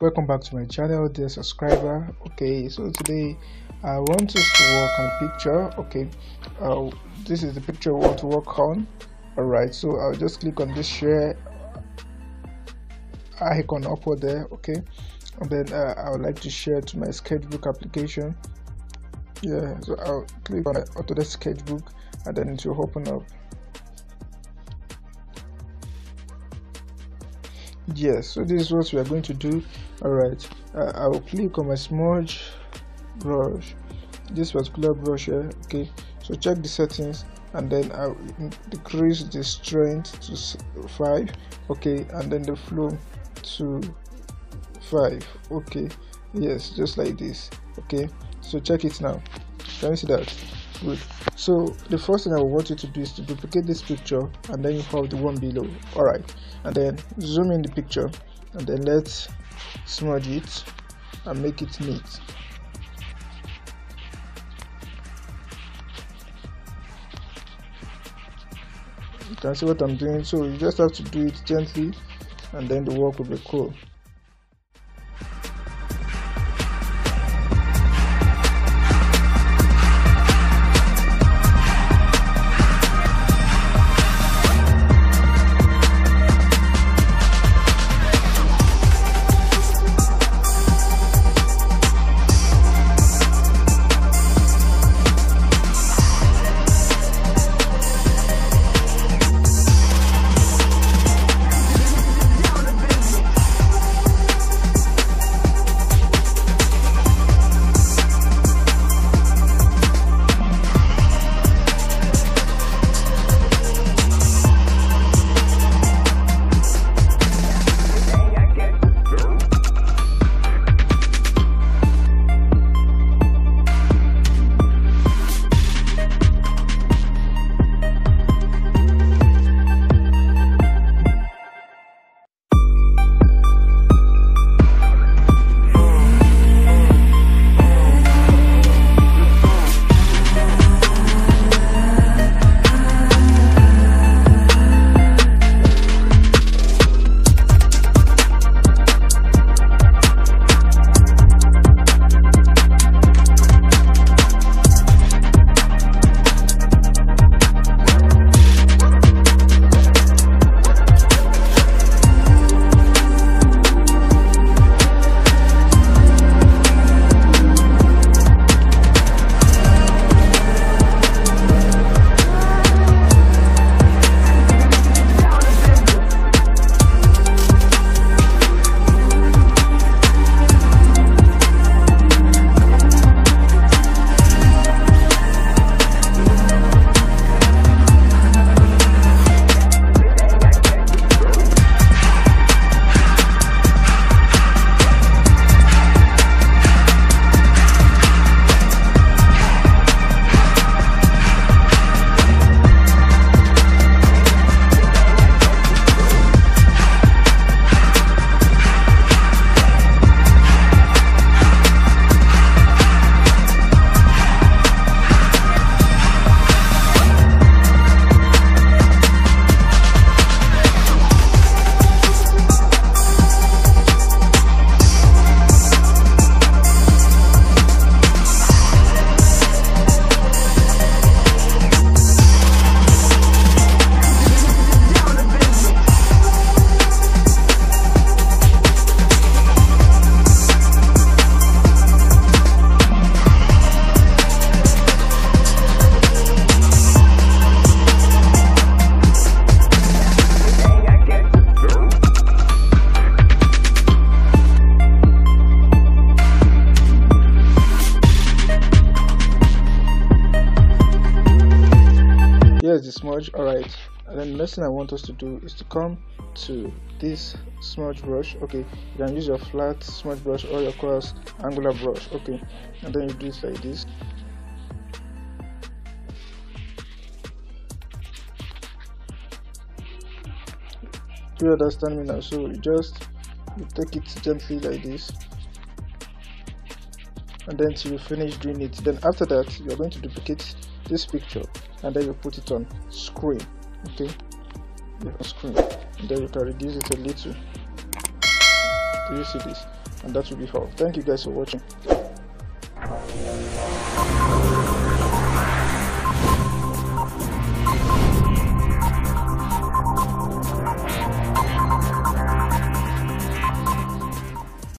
welcome back to my channel dear subscriber. Okay so today i want us to work on a picture okay? Uh, this is the picture we want to work on. All right so i'll just click on this share icon upward there okay? And then uh, i would like to share to my sketchbook application. Yeah so i'll click on autodesk sketchbook and then it will open up yes so this is what we are going to do. All right uh, i will click on my smudge brush this particular brush here okay? So check the settings and then i'll decrease the strength to 5 okay? And then the flow to 5 okay? Yes just like this okay? So check it now. Can you see that good so the first thing i want you to do is to duplicate this picture and then you have the one below. All right and then zoom in the picture and then let's smudge it and make it neat. You can see what i'm doing. So you just have to do it gently and then the work will be cool here's the smudge alright and then the next thing I want us to do is to come to this smudge brush. Okay. You can use your flat smudge brush or your cross angular brush. Okay. And then you do it like this. Do you understand me now? So you just you take it gently like this. And then till you finish doing it. Then after that you're going to duplicate this picture and then you put it on screen okay? On screen and then you can reduce it a little. Do you see this? And that will be all. Thank you guys for watching.